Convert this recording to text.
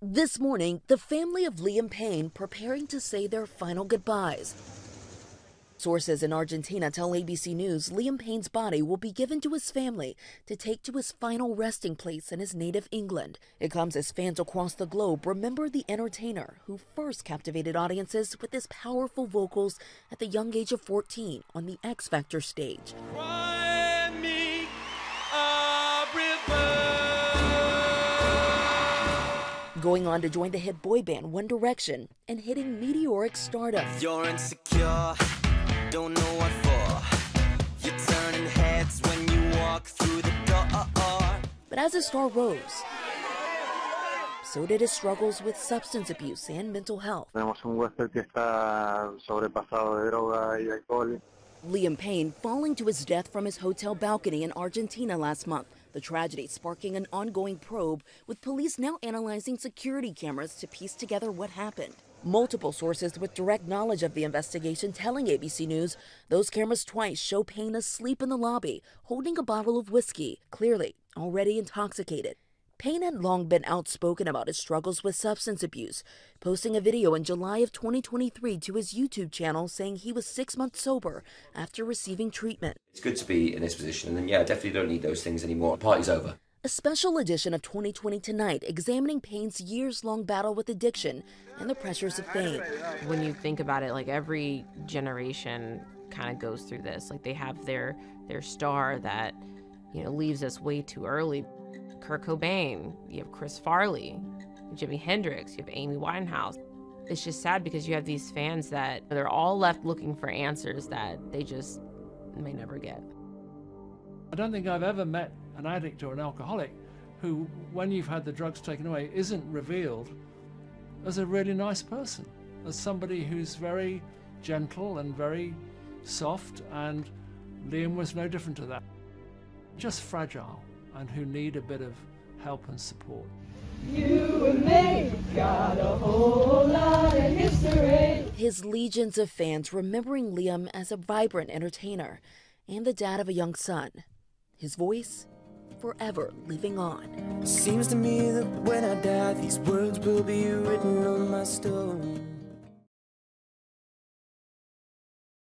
This morning, the family of Liam Payne preparing to say their final goodbyes. Sources in Argentina tell ABC News Liam Payne's body will be given to his family to take to his final resting place in his native England. It comes as fans across the globe remember the entertainer who first captivated audiences with his powerful vocals at the young age of 14 on the X Factor stage. Going on to join the hit boy band One Direction and hitting meteoric stardom. You're insecure don't know what for. You're turning heads when you walk through the door. But as his star rose, so did his struggles with substance abuse and mental health. Liam Payne falling to his death from his hotel balcony in Argentina last month. The tragedy sparking an ongoing probe, with police now analyzing security cameras to piece together what happened. Multiple sources with direct knowledge of the investigation telling ABC News those cameras twice show Payne asleep in the lobby, holding a bottle of whiskey, clearly already intoxicated. Payne had long been outspoken about his struggles with substance abuse, posting a video in July of 2023 to his YouTube channel saying he was six months sober after receiving treatment. It's good to be in this position, and then yeah, I definitely don't need those things anymore. Party's over. A special edition of 2020 Tonight examining Payne's years long battle with addiction and the pressures of fame. When you think about it, like every generation kind of goes through this. Like they have their their star that, you know, leaves us way too early. Kurt Cobain, you have Chris Farley, Jimi Hendrix, you have Amy Winehouse. It's just sad because you have these fans that they're all left looking for answers that they just may never get. I don't think I've ever met an addict or an alcoholic who, when you've had the drugs taken away, isn't revealed as a really nice person, as somebody who's very gentle and very soft, and Liam was no different to that. Just fragile and who need a bit of help and support. You and me got a whole lot of history. His legions of fans remembering Liam as a vibrant entertainer and the dad of a young son. His voice forever living on. Seems to me that when I die, these words will be written on my stone.